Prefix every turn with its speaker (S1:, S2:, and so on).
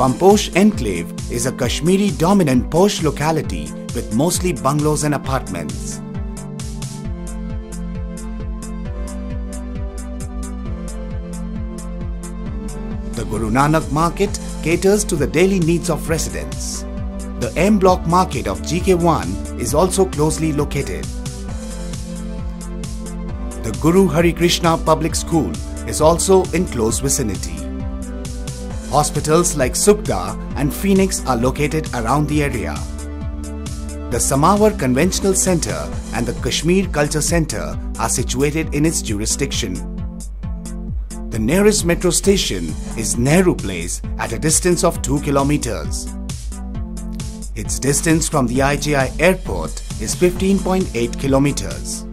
S1: Pamposh Enclave is a Kashmiri dominant posh locality with mostly bungalows and apartments. The Guru Nanak Market caters to the daily needs of residents. The M Block Market of GK1 is also closely located. The Guru Hari Krishna Public School is also in close vicinity. Hospitals like Sukhda and Phoenix are located around the area. The Samawar Conventional Center and the Kashmir Culture Center are situated in its jurisdiction. The nearest metro station is Nehru Place at a distance of 2 kilometers. Its distance from the IGI airport is 15.8 kilometers.